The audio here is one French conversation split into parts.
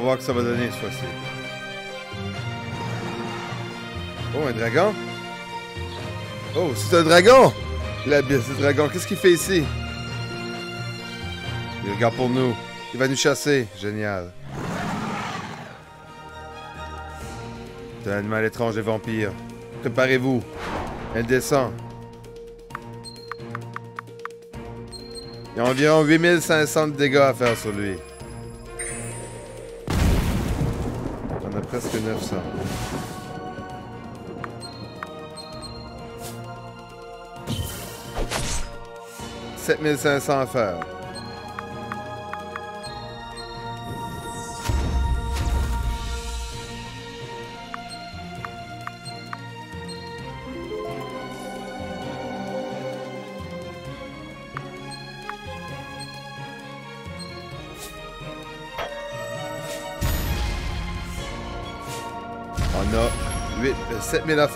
On va voir que ça va donner cette fois-ci. Oh, un dragon? Oh, c'est un dragon! L'abysse du dragon, qu'est-ce qu'il fait ici? Il regarde pour nous. Il va nous chasser. Génial. C'est un animal étrange des vampires. Préparez-vous. Elle descend. Il y a environ 8500 de dégâts à faire sur lui. Presque 900. « 7500 à faire. 7000 à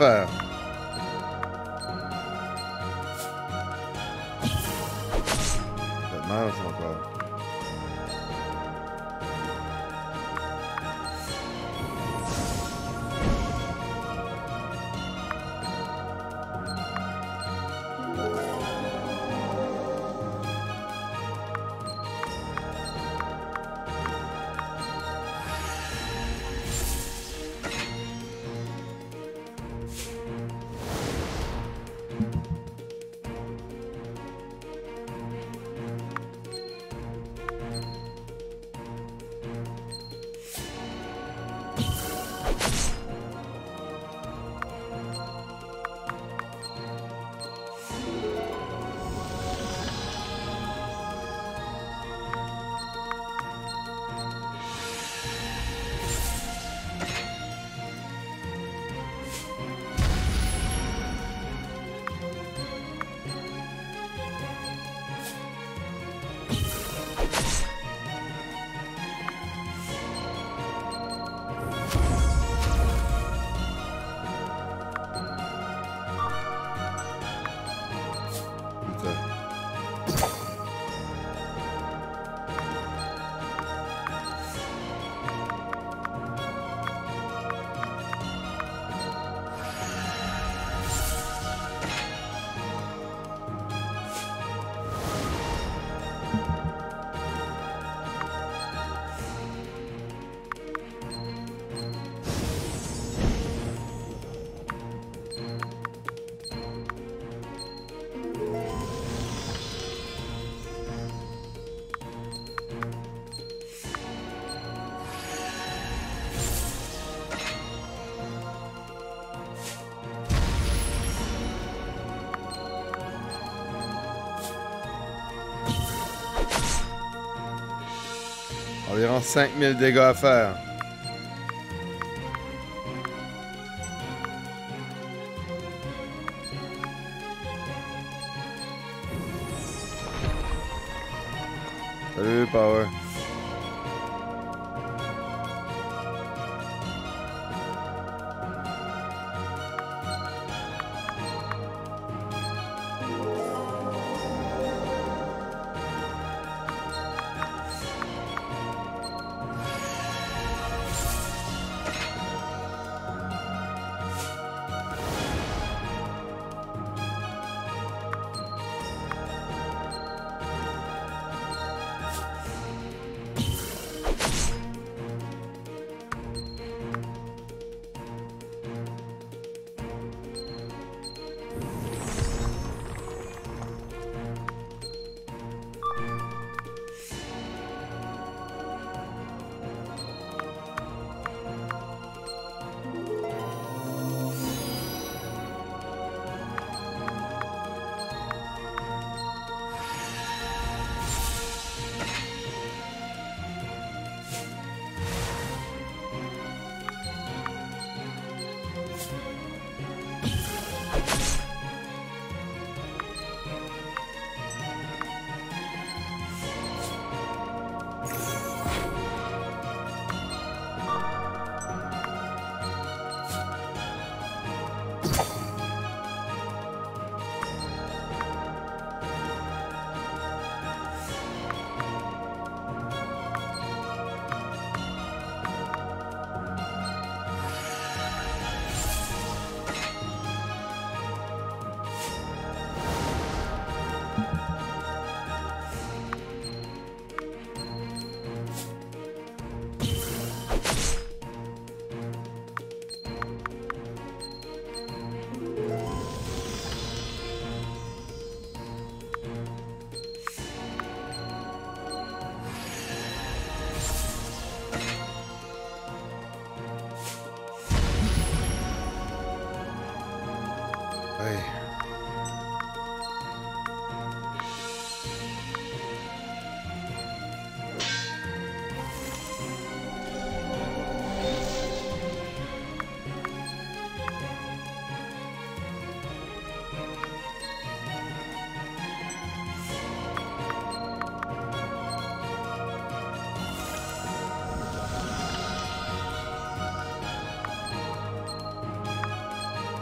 Environ 5000 dégâts à faire. Salut, Power.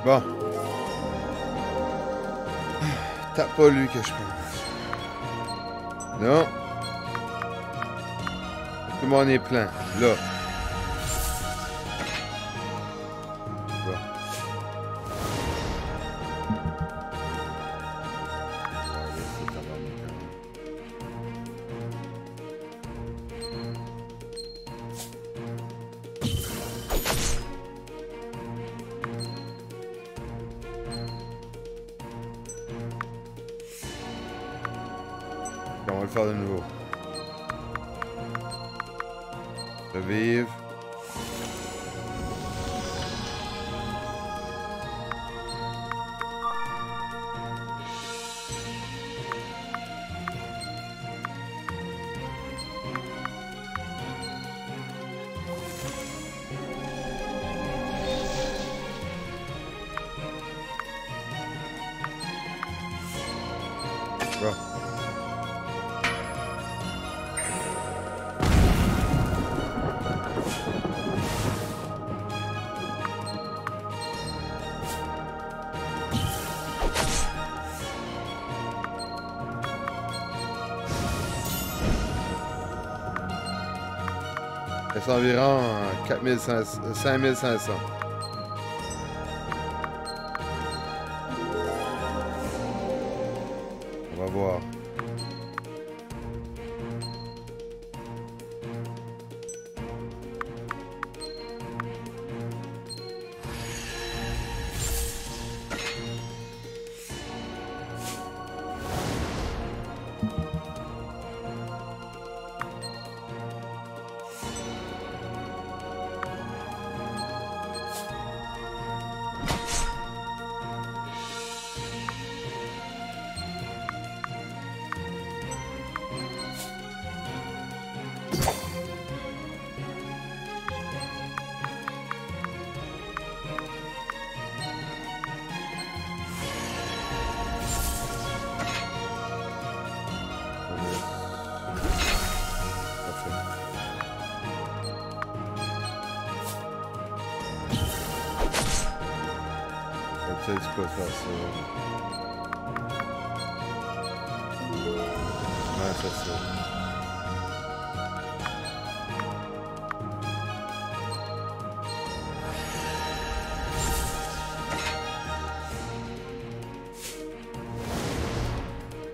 Bon. T'as pas lui que je pense. Non. Tout le monde est plein. Là. C'est environ euh, 4500, 5500.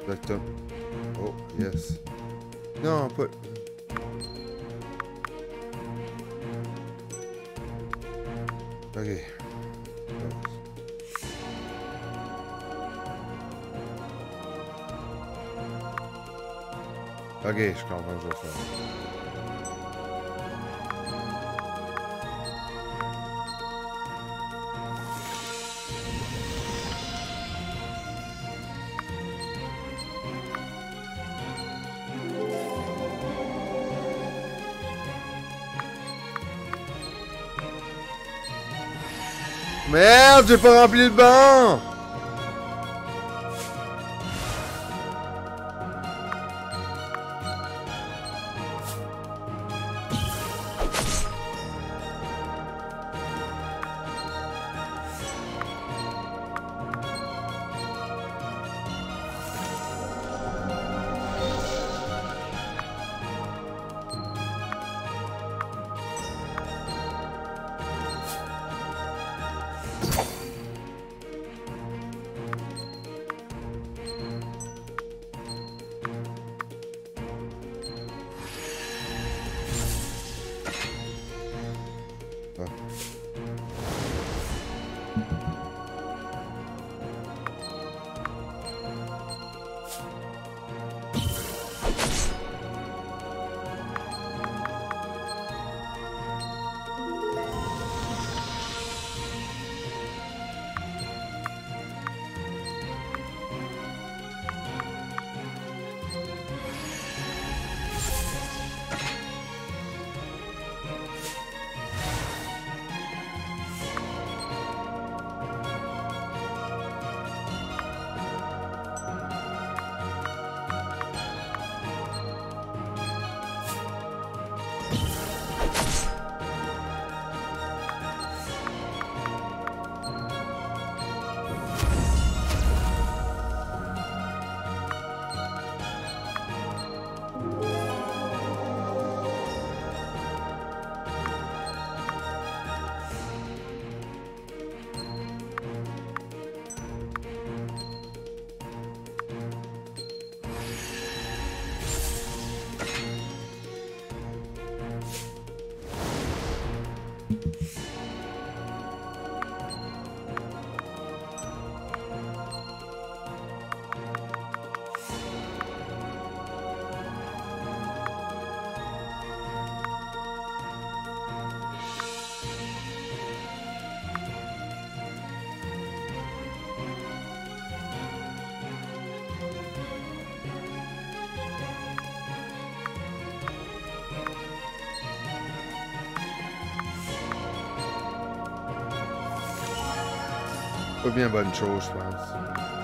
Exactement. Oh, yes. Non, put... Ok. Ok, je comprends, je. J'ai pas rempli le banc! Pas bien bonne chose, je pense.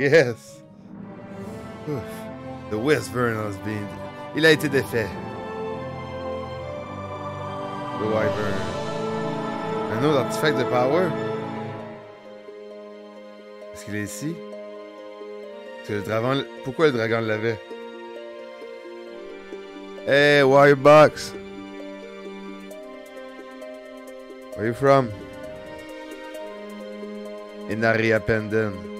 Yes. Ouf. The Wyvern has been. Il a été défait. The Wyvern. Un autre artefact de power. Est-ce qu'il est ici? Le dragon. Pourquoi le dragon l'avait? Hey, Wirebox! Where are you from? Inaria Pendant.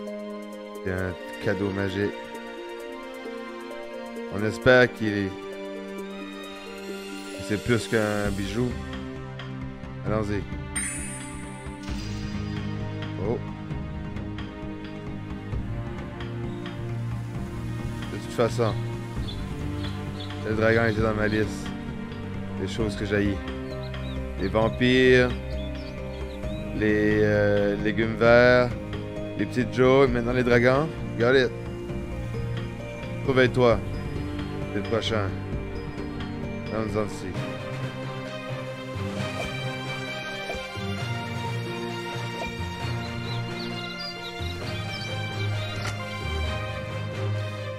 C'est un cadeau magique. On espère qu'il est... c'est plus qu'un bijou. Allons-y. Oh. De toute façon, le dragon était dans ma liste. Les choses que j'haïs. Les vampires, les euh, légumes verts, les petites Joe, maintenant les dragons. Got it. Réveille-toi. C'est le prochain. Allons-en ici.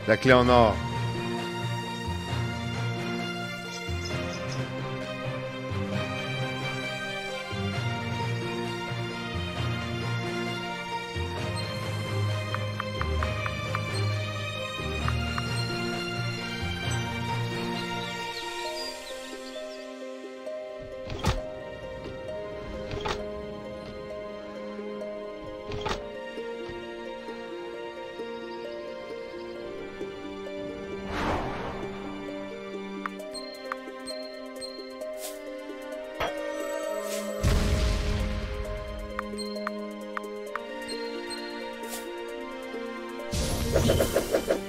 La clé en or. ハハハハ!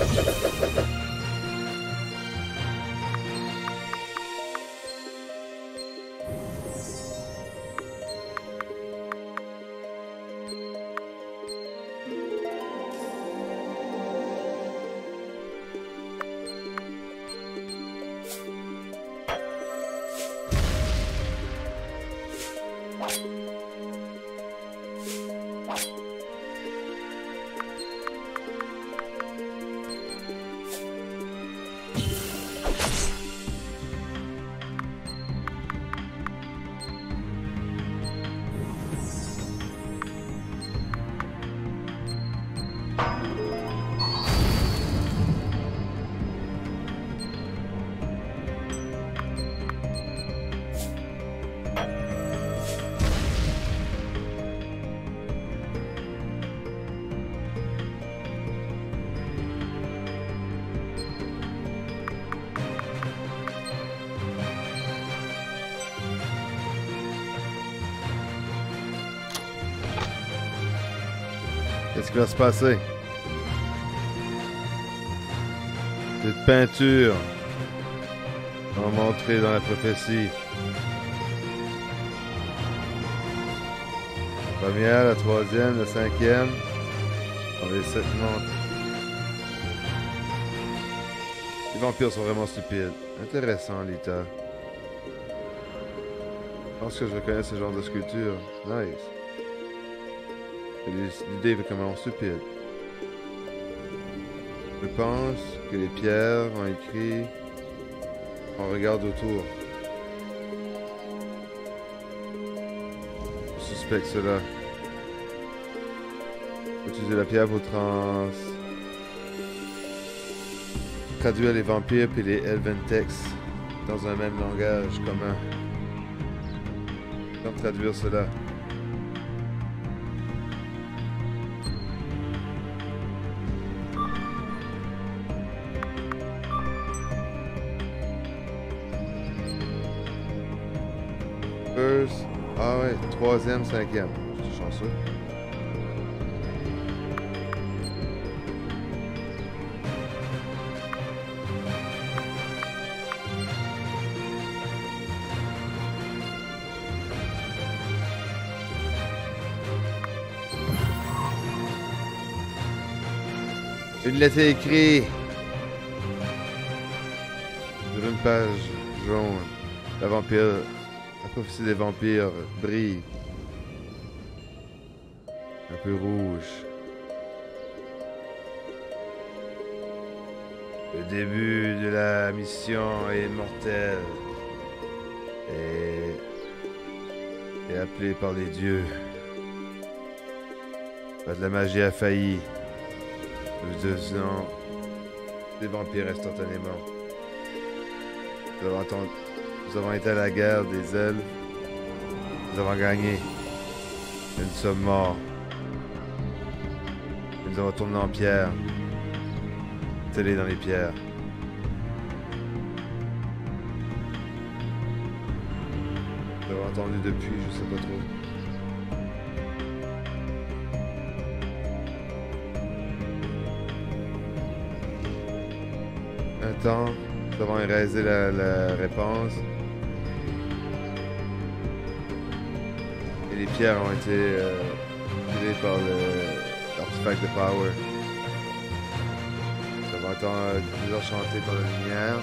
フフフフ。Qui va se passer? Cette peinture va montrer dans la prophétie. La première, la troisième, la cinquième. Dans les sept mondes. Les vampires sont vraiment stupides. Intéressant, Lita. Je pense que je reconnais ce genre de sculpture. Nice. L'idée est vraiment stupide. Je pense que les pierres ont écrit On regarde autour. Je suspecte cela. Utiliser la pierre pour trans... traduire les vampires et les Elventex dans un même langage commun. Comment traduire cela? Troisième, cinquième. Je suis chanceux. Une lettre écrite sur une page jaune. La vampire, la prophétie des vampires brille. Un peu rouge. Le début de la mission est mortel. Et est appelé par les dieux. Pas de la magie a failli. Nous devenons des vampires instantanément. Nous nous avons été à la guerre des ailes. Nous avons gagné. Nous sommes morts. Nous avons tourné en pierre. Télé dans les pierres. Nous avons entendu depuis, je sais pas trop. Un temps, nous avons la, la réponse. Pierres ont été euh, par l'artefact de power. Nous avons entendu plusieurs chanter par la lumière.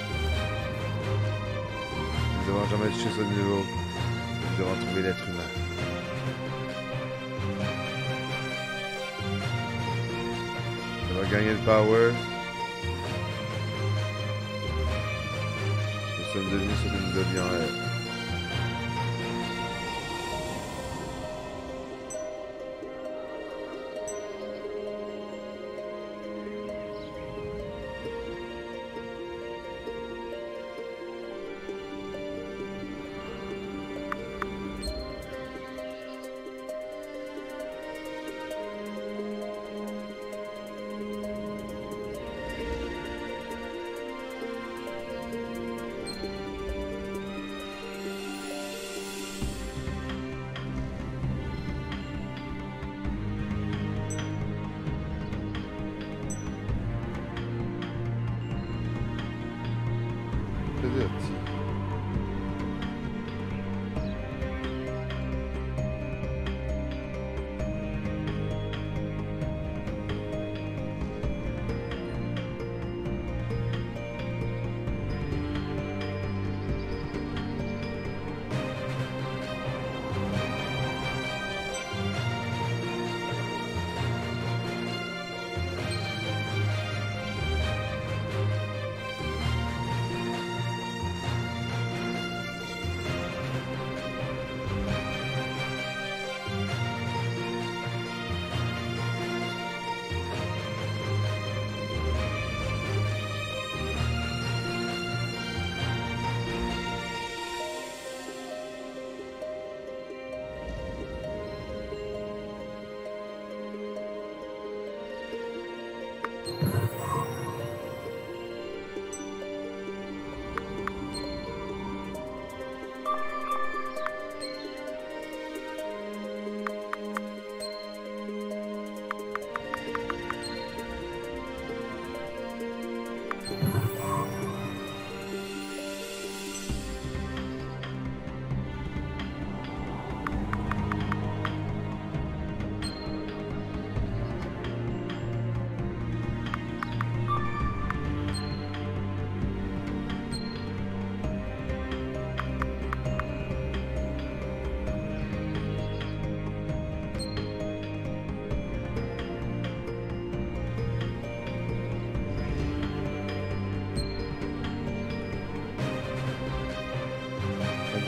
Nous avons jamais touché ce niveau. Nous avons trouvé l'être humain. Nous avons gagné le power. Nous sommes devenus ce que nous devions.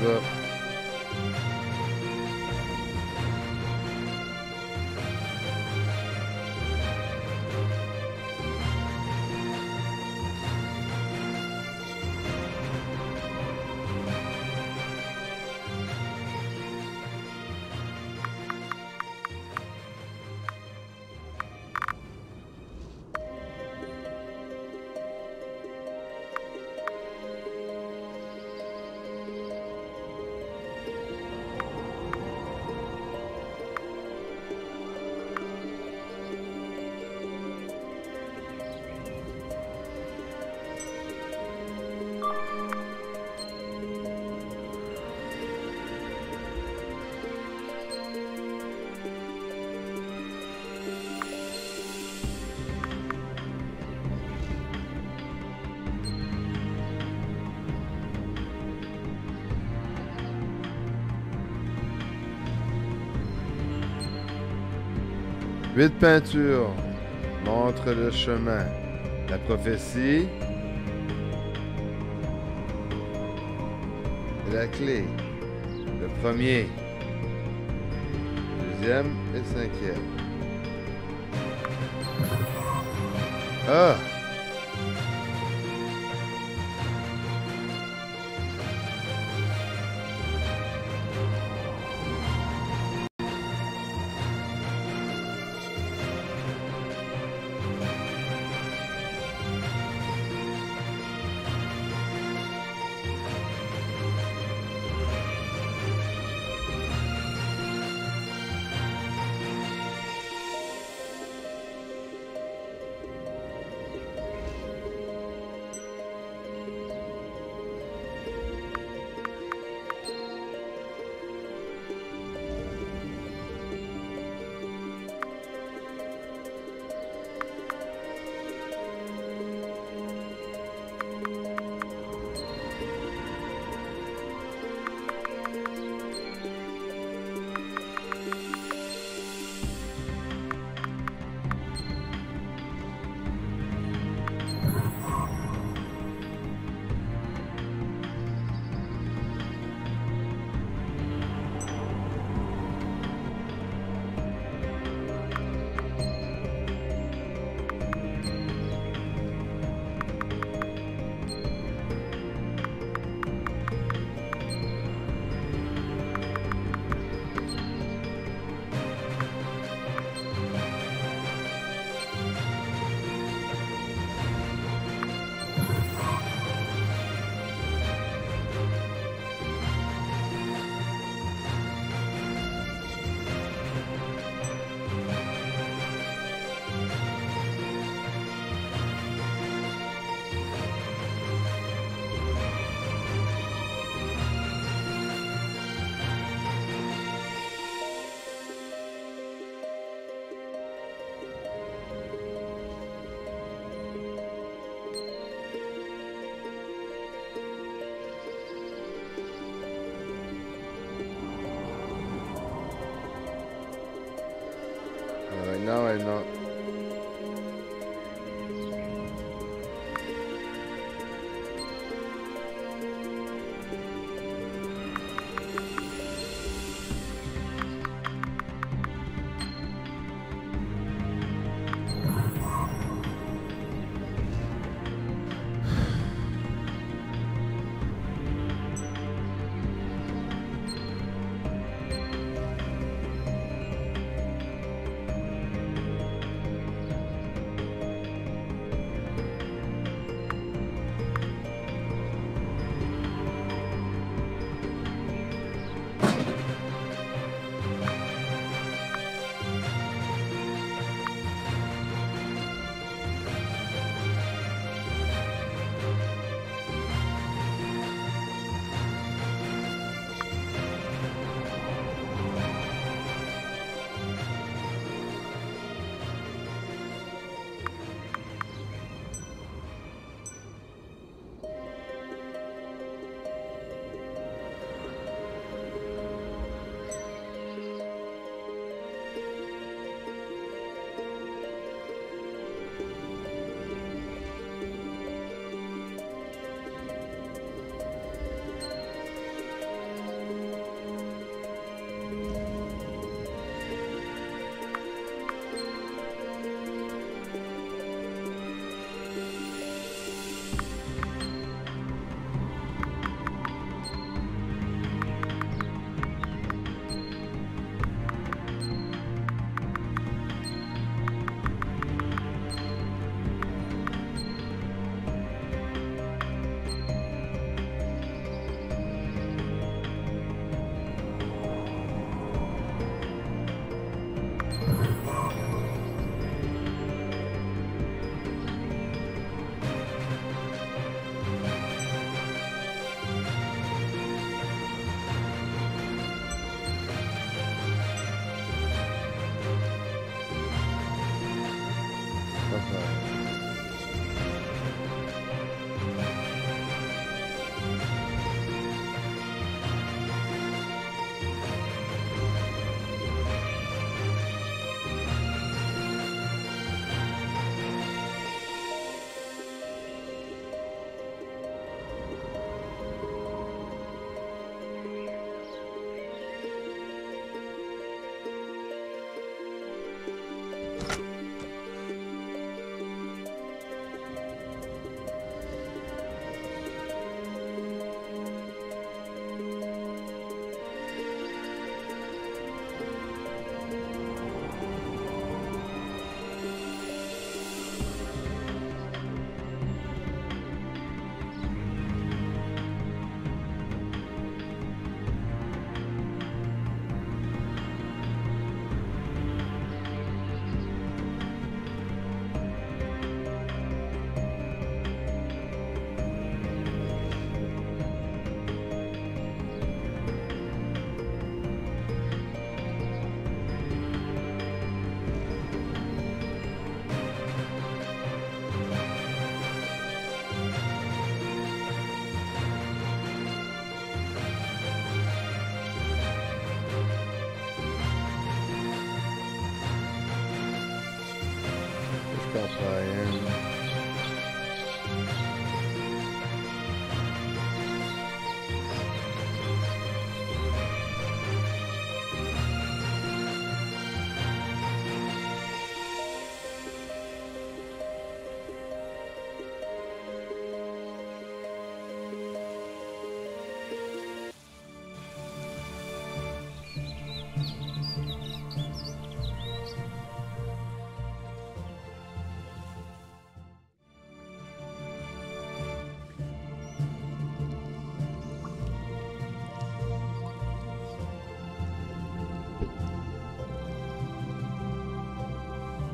这 Huit peintures montrent le chemin. La prophétie la clé. Le premier, deuxième et cinquième. Ah!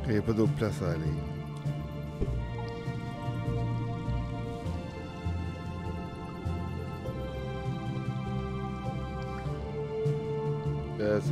Il n'y a pas d'autre place à aller. Yes,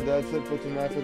مادر صرف تو نفع